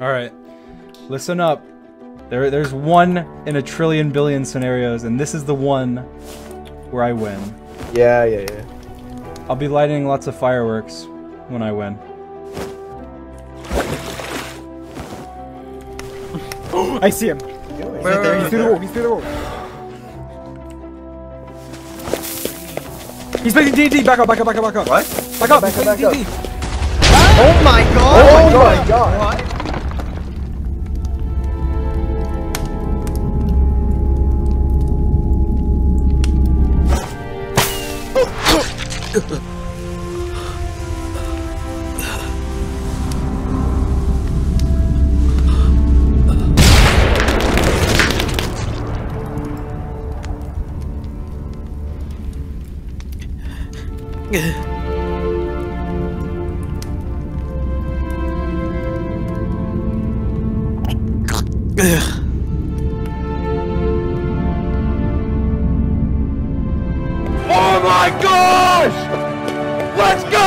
Alright. Listen up. There, there's one in a trillion billion scenarios, and this is the one where I win. Yeah, yeah, yeah. I'll be lighting lots of fireworks when I win. I see him. Wait, He's there. He's through the wall. He's through the wall. He's playing D&D. Back up. Back up. Back up. Back up. What? Back up. Back up, back up. Oh my god! Oh, oh my god! What? Oh my gosh! Let's go!